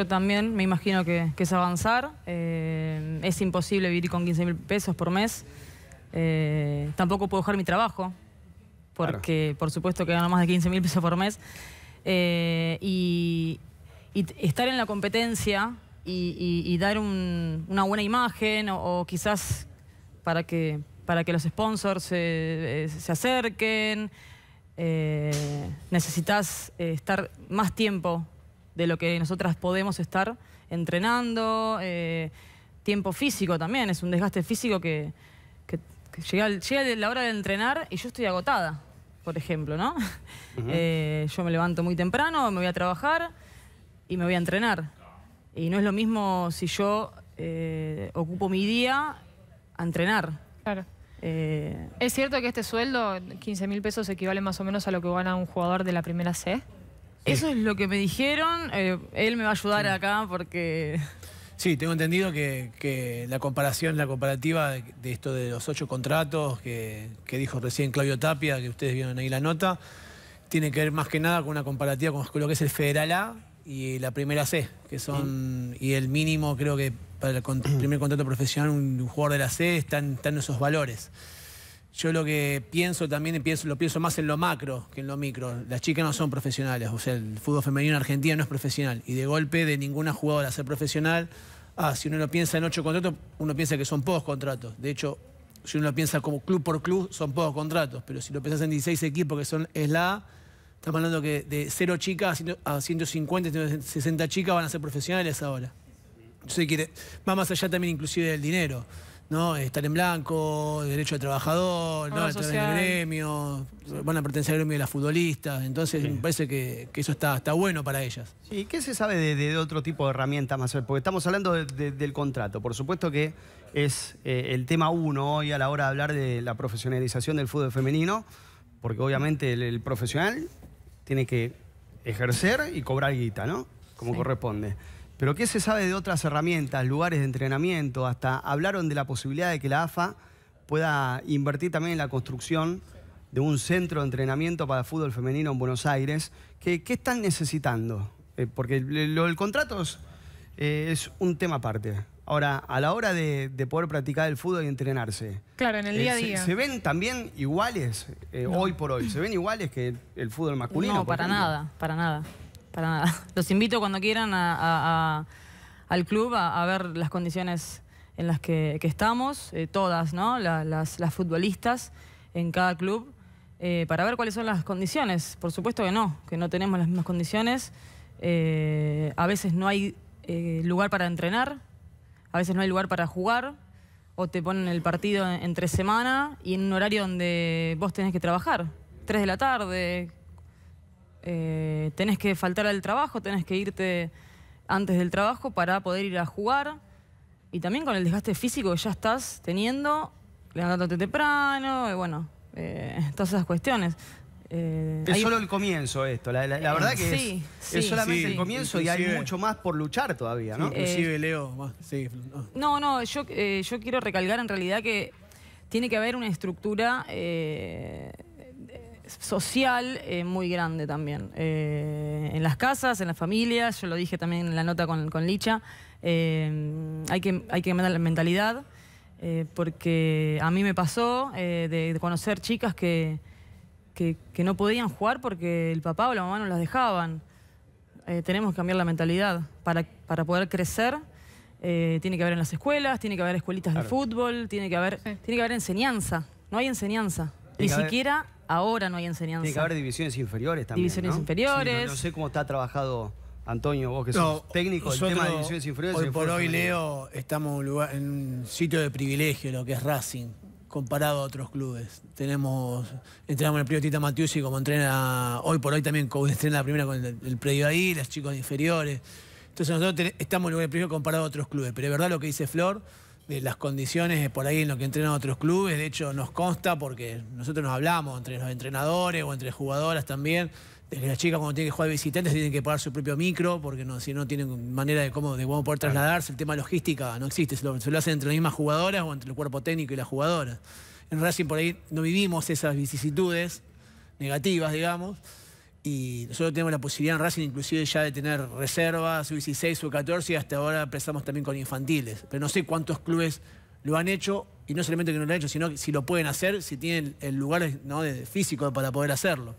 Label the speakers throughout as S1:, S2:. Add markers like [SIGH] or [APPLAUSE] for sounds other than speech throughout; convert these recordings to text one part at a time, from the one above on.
S1: Yo también me imagino que, es avanzar. Eh, es imposible vivir con 15 mil pesos por mes. Eh, tampoco puedo dejar mi trabajo, porque por supuesto que gano más de 15 mil pesos por mes. y, estar en la competencia y, dar una buena imagen o, quizás para que, para que los sponsors se acerquen. Eh, necesitas eh, estar más tiempo de lo que nosotras podemos estar entrenando, eh, tiempo físico también, es un desgaste físico que, llega, la hora de entrenar y yo estoy agotada, por ejemplo, ¿no? [LAUGHS] yo me levanto muy temprano, me voy a trabajar y me voy a entrenar. Y no es lo mismo si yo ocupo mi día a entrenar.
S2: Claro. Eh, ¿Es cierto que este sueldo, 15 mil pesos, equivale más o menos a lo que gana un jugador de la primera C?
S1: Eso es lo que me dijeron. Eh, él me va a ayudar acá porque...
S3: Sí, tengo entendido que, la comparación, la comparativa de, esto de los ocho contratos que, dijo recién Claudio Tapia, que ustedes vieron ahí la nota, tiene que ver más que nada con una comparativa con lo que es el Federal A y la primera C, que son, y el mínimo creo que para el primer contrato profesional un, jugador de la C están, en esos valores. Yo lo que pienso también, lo pienso más en lo macro que en lo micro. Las chicas no son profesionales, o sea, el fútbol femenino en Argentina no es profesional. Y de golpe de ninguna jugadora ser profesional, ah, si uno lo piensa en ocho contratos, uno piensa que son pocos contratos. De hecho, si uno lo piensa como club por club, son pocos contratos. Pero si lo piensas en 16 equipos que son es la A, estamos hablando que de cero chicas a 150, 160 chicas van a ser profesionales ahora. Entonces quiere, va más allá también inclusive del dinero. ¿No? Estar en blanco, derecho de trabajador, ¿no? Estar en el gremio, van a pertenecer al gremio de las futbolistas. Entonces me parece que, eso está, está bueno para ellas.
S4: ¿Y qué se sabe de, otro tipo de herramientas más? Porque estamos hablando del contrato. Por supuesto que es eh, el tema uno hoy a la hora de hablar de la profesionalización del fútbol femenino, porque obviamente el, profesional tiene que ejercer y cobrar guita, ¿no? Como corresponde. Pero ¿qué se sabe de otras herramientas, lugares de entrenamiento? Hasta hablaron de la posibilidad de que la AFA pueda invertir también en la construcción de un centro de entrenamiento para fútbol femenino en Buenos Aires. ¿Qué, están necesitando? Eh, porque lo del contrato eh, es, un tema aparte. Ahora, a la hora de, poder practicar el fútbol y entrenarse.
S2: Claro, en el día a eh, día.
S4: Se, ven también iguales hoy por hoy? ¿Se ven iguales que el fútbol masculino?
S1: No, para nada, para nada para nada. [LAUGHS] Los invito cuando quieran al club a, ver las condiciones en las que, estamos, eh, todas, ¿no? las, futbolistas en cada club, eh, para ver cuáles son las condiciones. Por supuesto que no, que no tenemos las mismas condiciones. Eh, a veces no hay lugar para entrenar, a veces no hay lugar para jugar, o te ponen el partido entre semana y en un horario donde vos tenés que trabajar. Tres de la tarde, eh, tenés que faltar al trabajo, tenés que irte antes del trabajo para poder ir a jugar. Y también con el desgaste físico que ya estás teniendo, levantándote temprano, y bueno, eh, [LAUGHS] todas esas cuestiones.
S4: Eh, es solo el comienzo esto, la, verdad que es, solamente el comienzo y hay mucho más por luchar todavía, ¿no?
S3: Inclusive Leo,
S1: no. No, yo, yo quiero recalcar en realidad que tiene que haber una estructura social eh, muy grande también. Eh, en las casas, en las familias, yo lo dije también en la nota con, Licha, eh, hay, que, hay que cambiar la mentalidad, porque a mí me pasó de, conocer chicas que, que, no podían jugar porque el papá o la mamá no las dejaban. tenemos que cambiar la mentalidad para, para poder crecer. tiene que haber en las escuelas, tiene que haber escuelitas de fútbol, tiene que haber, tiene que haber enseñanza. No hay enseñanza. Ni siquiera ahora no hay enseñanza.
S4: Tiene que haber divisiones inferiores también.
S1: Divisiones inferiores.
S4: no, sé cómo está trabajado Antonio, vos que sos técnico, el tema de divisiones inferiores.
S3: Hoy por hoy, Leo, estamos en un, sitio de privilegio, lo que es Racing, comparado a otros clubes. Tenemos, entrenamos en el predio Tita Matiusi como entrena, hoy por hoy también como entrena la primera con el, predio ahí, las chicos inferiores. Entonces nosotros estamos en lugar de privilegio comparado a otros clubes. Pero es verdad lo que dice Flor, de las condiciones por ahí en lo que entrenan otros clubes. De hecho, nos consta porque nosotros nos hablamos entre los entrenadores o entre jugadoras también. De que las chicas cuando tienen que jugar visitantes tienen que pagar su propio micro porque no, si no tienen manera de cómo, de cómo poder trasladarse. El tema logística no existe. Se lo, hacen entre las mismas jugadoras o entre el cuerpo técnico y las jugadoras. En Racing por ahí no vivimos esas vicisitudes negativas, digamos. Y nosotros tenemos la posibilidad en Racing inclusive ya de tener reservas, U16, U14 y hasta ahora empezamos también con infantiles. Pero no sé cuántos clubes lo han hecho y no solamente que no lo han hecho, sino que si lo pueden hacer, si tienen el lugar ¿no? de físico para poder hacerlo.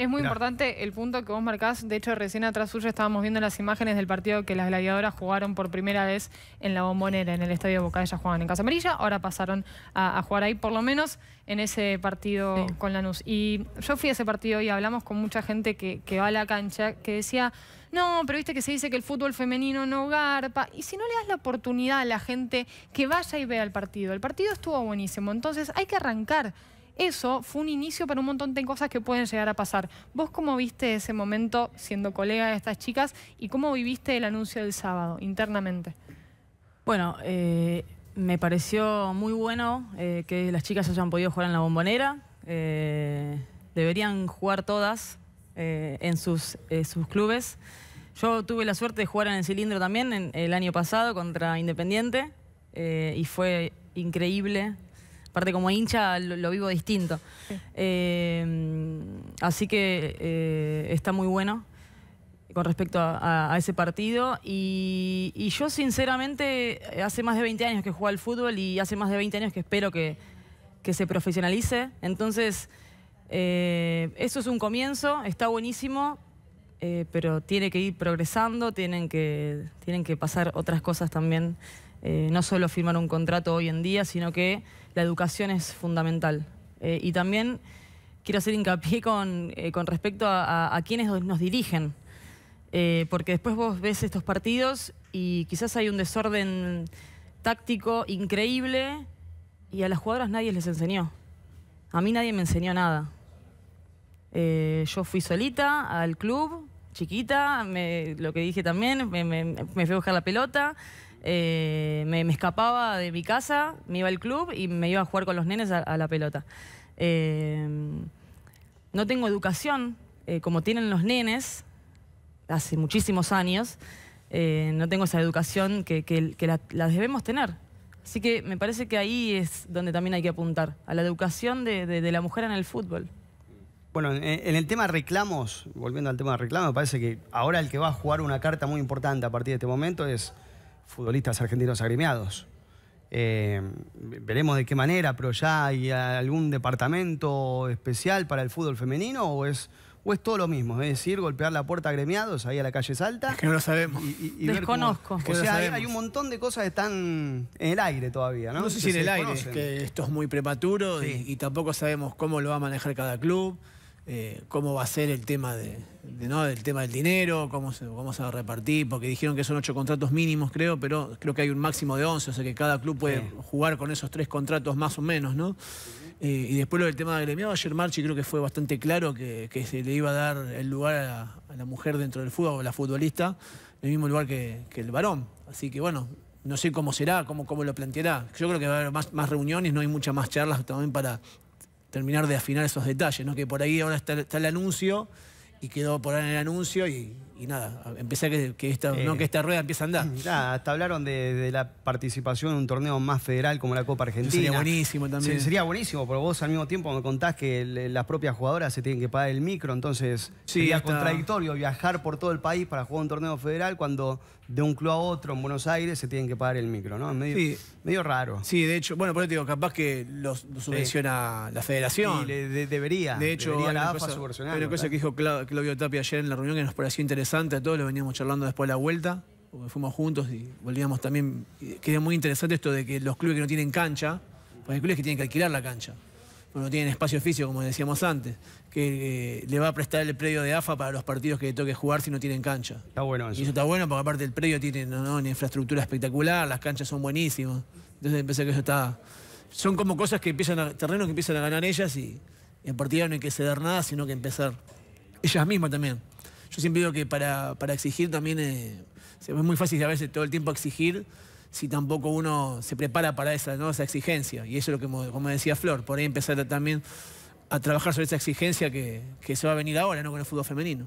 S2: Es muy importante el punto que vos marcás. De hecho, recién atrás suyo estábamos viendo las imágenes del partido que las gladiadoras jugaron por primera vez en la bombonera, en el estadio Boca. Ellas jugaban en Casa Amarilla, ahora pasaron a, jugar ahí, por lo menos en ese partido con Lanús. Y yo fui a ese partido y hablamos con mucha gente que, que va a la cancha que decía, no, pero viste que se dice que el fútbol femenino no garpa. Y si no le das la oportunidad a la gente que vaya y vea el partido, el partido estuvo buenísimo. Entonces hay que arrancar eso fue un inicio para un montón de cosas que pueden llegar a pasar. ¿Vos cómo viste ese momento siendo colega de estas chicas y cómo viviste el anuncio del sábado internamente?
S1: Bueno, eh, me pareció muy bueno eh, que las chicas hayan podido jugar en la bombonera. Eh, deberían jugar todas en sus, sus clubes. Yo tuve la suerte de jugar en el cilindro también el año pasado contra Independiente y fue increíble Aparte, como hincha lo, vivo distinto. Eh, así que eh, está muy bueno con respecto a, ese partido. Y, yo, sinceramente, hace más de 20 años que juego al fútbol y hace más de 20 años que espero que, se profesionalice. Entonces, eh, eso es un comienzo, está buenísimo. pero tiene que ir progresando, tienen que, tienen que pasar otras cosas también eh, no solo firmar un contrato hoy en día, sino que la educación es fundamental. Eh, y también quiero hacer hincapié con, eh, con respecto a, quienes nos dirigen, porque después vos ves estos partidos y quizás hay un desorden táctico increíble y a las jugadoras nadie les enseñó. A mí nadie me enseñó nada. yo fui solita al club, chiquita, lo que dije también, me, me fui a buscar la pelota. Eh, me, escapaba de mi casa, me iba al club y me iba a jugar con los nenes a, la pelota. Eh, no tengo educación eh, como tienen los nenes hace muchísimos años. no tengo esa educación que, la, debemos tener. Así que me parece que ahí es donde también hay que apuntar, a la educación de, la mujer en el fútbol.
S4: Bueno, en, el tema reclamos, volviendo al tema de reclamos, me parece que ahora el que va a jugar una carta muy importante a partir de este momento es futbolistas argentinos agremiados. Eh, veremos de qué manera, pero ya hay algún departamento especial para el fútbol femenino o es, o es todo lo mismo, es decir, golpear la puerta agremiados ahí a la calle Salta.
S3: Es que no lo sabemos.
S1: Y, Desconozco.
S4: o sea, hay, un montón de cosas que están en el aire todavía, ¿no?
S3: No sé si en el aire, es que esto es muy prematuro y, tampoco sabemos cómo lo va a manejar cada club. Eh, cómo va a ser el tema de, ¿no? del tema del dinero, cómo se, vamos a repartir, porque dijeron que son ocho contratos mínimos, creo, pero creo que hay un máximo de once, o sea que cada club puede jugar con esos tres contratos más o menos, ¿no? Eh, y después lo del tema del gremiado, ayer Marchi creo que fue bastante claro que, se le iba a dar el lugar a la, mujer dentro del fútbol, a la futbolista, el mismo lugar que, el varón. Así que bueno, no sé cómo será, cómo, cómo lo planteará. Yo creo que va a haber más, más reuniones, no hay muchas más charlas también para terminar de afinar esos detalles, ¿no? Que por ahí ahora está, está el anuncio y quedó por ahí en el anuncio y y nada, empecé a que, esta, no, que esta rueda empiece a andar.
S4: Ya, hasta hablaron de, la participación en un torneo más federal como la Copa Argentina.
S3: Sería buenísimo también.
S4: sería buenísimo, pero vos al mismo tiempo me contás que las propias jugadoras se tienen que pagar el micro, entonces sería contradictorio viajar por todo el país para jugar un torneo federal cuando de un club a otro en Buenos Aires se tienen que pagar el micro, ¿no? Medio, medio raro.
S3: Sí, de hecho, bueno, por eso digo, capaz que lo, subvenciona la federación.
S4: Sí, debería.
S3: De hecho,
S4: debería
S3: la AFA subvencionar. Una cosa que dijo Claudio Tapia ayer en la reunión que nos pareció interesante a todos, lo veníamos charlando después de la vuelta, porque fuimos juntos y volvíamos también, que es muy interesante esto de que los clubes que no tienen cancha, pues hay clubes que tienen que alquilar la cancha, porque no tienen espacio físico, como decíamos antes, que eh, le va a prestar el predio de AFA para los partidos que le toque jugar si no tienen cancha.
S4: Está bueno eso.
S3: Y eso está bueno porque aparte el predio tiene una infraestructura espectacular, las canchas son buenísimas. Entonces pensé que eso está... Son como cosas que empiezan a, terrenos que empiezan a ganar ellas y, en partida no hay que ceder nada, sino que empezar ellas mismas también. Yo siempre digo que para, exigir también eh, es muy fácil a veces todo el tiempo exigir si tampoco uno se prepara para esa, esa exigencia. Y eso es lo que, como decía Flor, por ahí empezar también a trabajar sobre esa exigencia que, se va a venir ahora ¿no? con el fútbol femenino.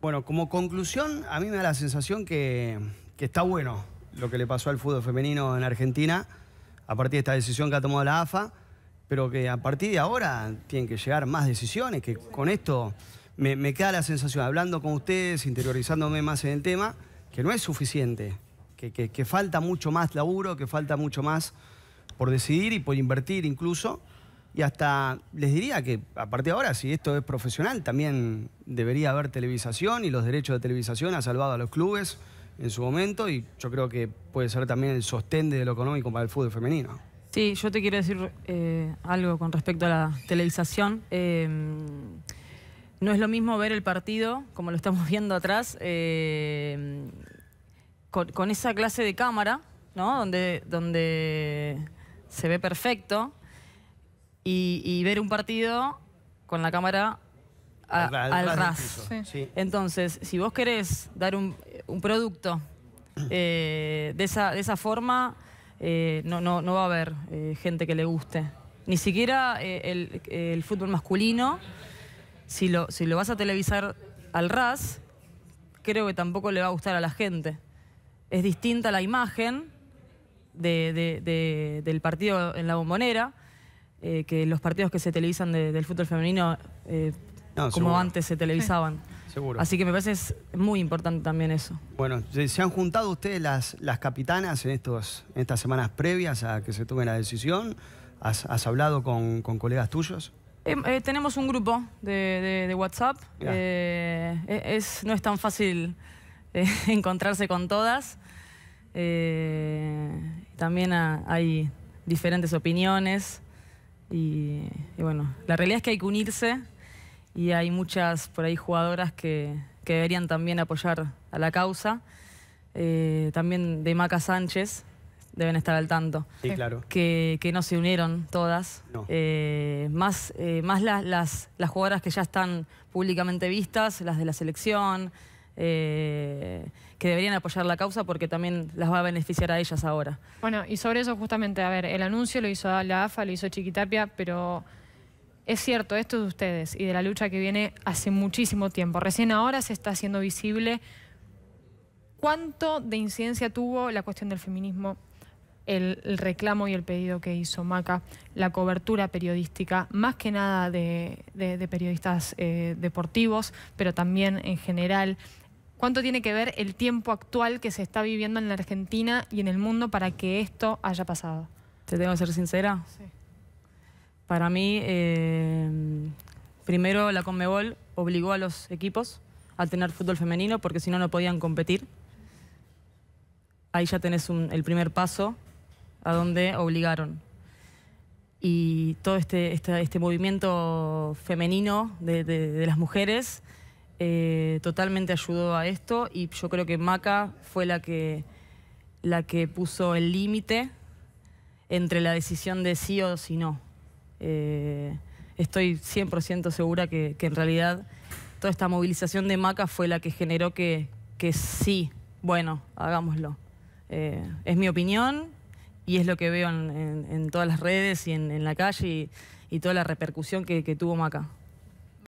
S4: Bueno, como conclusión, a mí me da la sensación que, que está bueno lo que le pasó al fútbol femenino en Argentina a partir de esta decisión que ha tomado la AFA, pero que a partir de ahora tienen que llegar más decisiones, que con esto me, queda la sensación, hablando con ustedes, interiorizándome más en el tema, que no es suficiente, que, que- que falta mucho más laburo, que falta mucho más por decidir y por invertir incluso. Y hasta les diría que a partir de ahora, si esto es profesional, también debería haber televisación y los derechos de televisación ha salvado a los clubes en su momento y yo creo que puede ser también el sostén de lo económico para el fútbol femenino.
S1: Sí, yo te quiero decir eh, algo con respecto a la televisación. Eh, no es lo mismo ver el partido, como lo estamos [LAUGHS] viendo atrás, eh, con, con esa clase de cámara, ¿no? Donde, donde se ve perfecto, y, y ver un partido con la cámara a-
S4: Al ra- al
S1: al
S4: ras
S2: Sí.
S4: sí.
S1: Entonces, si vos querés dar un, un producto [CLEARS THROAT] eh, de, esa, de esa forma, eh, no, no, no va a haber eh, gente que le guste. Ni siquiera eh, el, el fútbol masculino, si lo, si lo vas a televisar al RAS, creo que tampoco le va a gustar a la gente. Es distinta la imagen de- de- de- del partido en la bombonera eh, que los partidos que se televisan de- del fútbol femenino eh,
S4: No,
S1: como
S4: seguro.
S1: antes se televisaban.
S4: Seguro.
S1: Así que me parece es muy importante también eso.
S4: Bueno, ¿se se han juntado ustedes las, las capitanas en, estos, en estas semanas previas a que se tome la decisión? ¿Has, has hablado con, con colegas tuyos?
S1: Eh, eh, tenemos un grupo de, de- de WhatsApp. Eh, e- es, no es tan fácil eh, [LAUGHS] encontrarse con todas. También ha- hay diferentes opiniones. Y, y bueno, la realidad es que hay que unirse y hay muchas por ahí jugadoras que, que deberían también apoyar a la causa. También de Maca Sánchez deben estar al tanto
S4: Sí, claro.
S1: que, que no se unieron todas.
S4: No.
S1: Eh, más eh, más las, las, las jugadoras que ya están públicamente vistas, las de la selección, eh, que deberían apoyar la causa porque también las va a beneficiar a ellas ahora.
S2: Bueno, y sobre eso justamente, a ver, el anuncio lo hizo la AFA, lo hizo Chiquitapia, pero es cierto, esto es de ustedes y de la lucha que viene hace muchísimo tiempo. Recién ahora se está haciendo visible cuánto de incidencia tuvo la cuestión del feminismo, el, el reclamo y el pedido que hizo Maca, la cobertura periodística, más que nada de, de- de periodistas eh, deportivos, pero también en general. ¿Cuánto tiene que ver el tiempo actual que se está viviendo en la Argentina y en el mundo para que esto haya pasado?
S1: ¿Te tengo que ser sincera?
S2: Sí.
S1: Para mí, eh, primero la Conmebol obligó a los equipos a tener fútbol femenino porque si no, no podían competir. Ahí ya tenés un- el primer paso a donde obligaron. Y todo este, este, este movimiento femenino de, las mujeres eh, totalmente ayudó a esto y yo creo que Maca fue la que, la que puso el límite entre la decisión de sí o si no. Eh, estoy 100% segura que, que en realidad toda esta movilización de Maca fue la que generó que, que sí, bueno, hagámoslo. Eh, es mi opinión y es lo que veo en, todas las redes y en, la calle y, y toda la repercusión que, que tuvo Maca.